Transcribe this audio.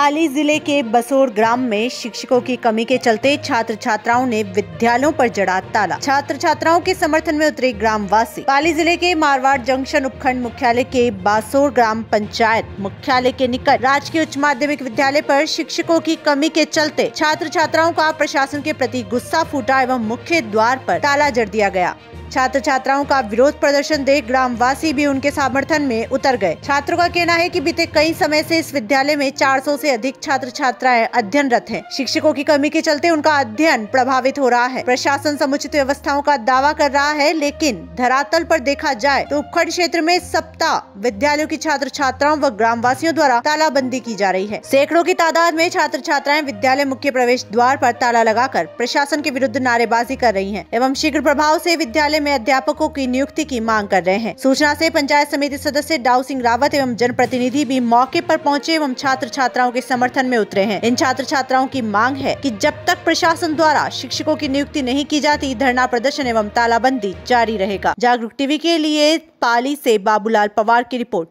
पाली ज़िले के बसोर ग्राम में शिक्षकों की कमी के चलते छात्र छात्राओं ने विद्यालयों पर जड़ा ताला। छात्र छात्राओं के समर्थन में उतरे ग्रामवासी। पाली ज़िले के मारवाड़ जंक्शन उपखंड मुख्यालय के बासोर ग्राम पंचायत मुख्यालय के निकट राजकीय उच्च माध्यमिक विद्यालय पर शिक्षकों की कमी के चलते छात्र छात्राओं का प्रशासन के प्रति गुस्सा फूटा एवं मुख्य द्वार पर ताला जड़ दिया गया। छात्र छात्राओं का विरोध प्रदर्शन देख ग्रामवासी भी उनके समर्थन में उतर गए। छात्रों का कहना है कि बीते कई समय से इस विद्यालय में 400 से अधिक छात्र छात्राएँ अध्ययनरत हैं। शिक्षकों की कमी के चलते उनका अध्ययन प्रभावित हो रहा है। प्रशासन समुचित व्यवस्थाओं का दावा कर रहा है, लेकिन धरातल पर देखा जाए तो उपखंड क्षेत्र में सप्ताह विद्यालयों की छात्र छात्राओं व ग्रामवासियों द्वारा तालाबंदी की जा रही है। सैकड़ों की तादाद में छात्र छात्राएँ विद्यालय मुख्य प्रवेश द्वार पर ताला लगाकर प्रशासन के विरुद्ध नारेबाजी कर रही है एवं शीघ्र प्रभाव से में अध्यापकों की नियुक्ति की मांग कर रहे हैं। सूचना से पंचायत समिति सदस्य डाउ सिंह रावत एवं जनप्रतिनिधि भी मौके पर पहुँचे एवं छात्र छात्राओं के समर्थन में उतरे हैं। इन छात्र छात्राओं की मांग है कि जब तक प्रशासन द्वारा शिक्षकों की नियुक्ति नहीं की जाती, धरना प्रदर्शन एवं तालाबंदी जारी रहेगा। जागरूक टीवी के लिए पाली ऐसी बाबूलाल पवार की रिपोर्ट।